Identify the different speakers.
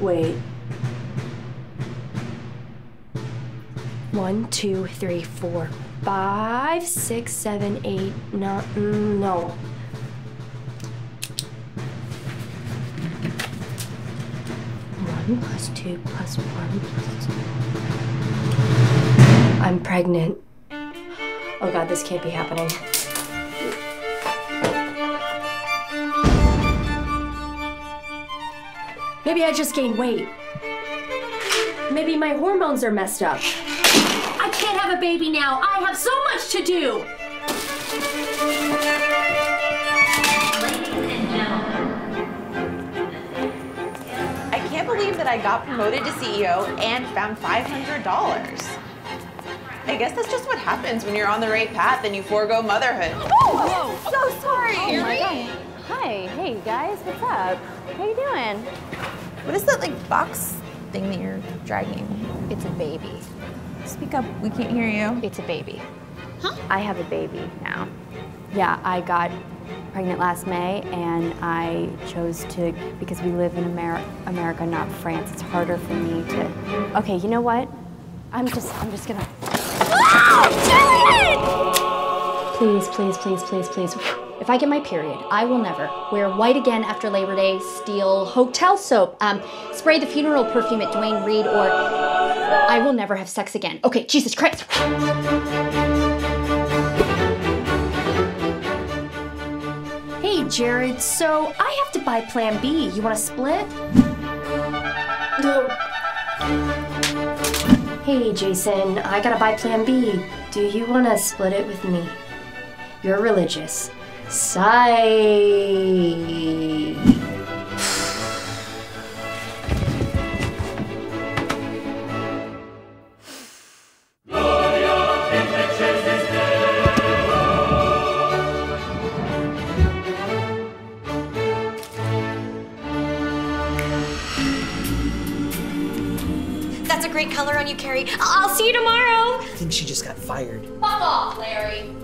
Speaker 1: Wait. One, two, three, four, five, six, seven, eight, nine. mm, No. One plus two plus one plus two. I'm pregnant. Oh god, this can't be happening. Maybe I just gained weight. Maybe my hormones are messed up. I can't have a baby now. I have so much to do.
Speaker 2: I can't believe that I got promoted to CEO and found $500. I guess that's just what happens when you're on the right path and you forego motherhood.
Speaker 3: Whoa, so sorry. Oh my god. Hi, hey guys, what's up? How you doing?
Speaker 2: What is that like box thing that you're dragging?
Speaker 3: It's a baby.
Speaker 2: Speak up, we can't hear you.
Speaker 3: It's a baby. Huh? I have a baby now. Yeah, I got pregnant last May and I chose to because we live in Amer- America, not France. It's harder for me to Okay, you know what? I'm just I'm just gonna ah!
Speaker 4: Please, please, please, please, please. If I get my period, I will never wear white again after Labor Day, steal hotel soap, um, spray the funeral perfume at Duane Reade, or I will never have sex again. Okay, Jesus Christ.
Speaker 1: Hey, Jared, so I have to buy Plan B. You want to split? No. Hey, Jason, I gotta buy Plan B. Do you want to split it with me? You're religious. Sigh.
Speaker 5: That's a great color on you, Carrie. I'll see you tomorrow.
Speaker 6: I think she just got fired.
Speaker 5: Fuck off, Larry.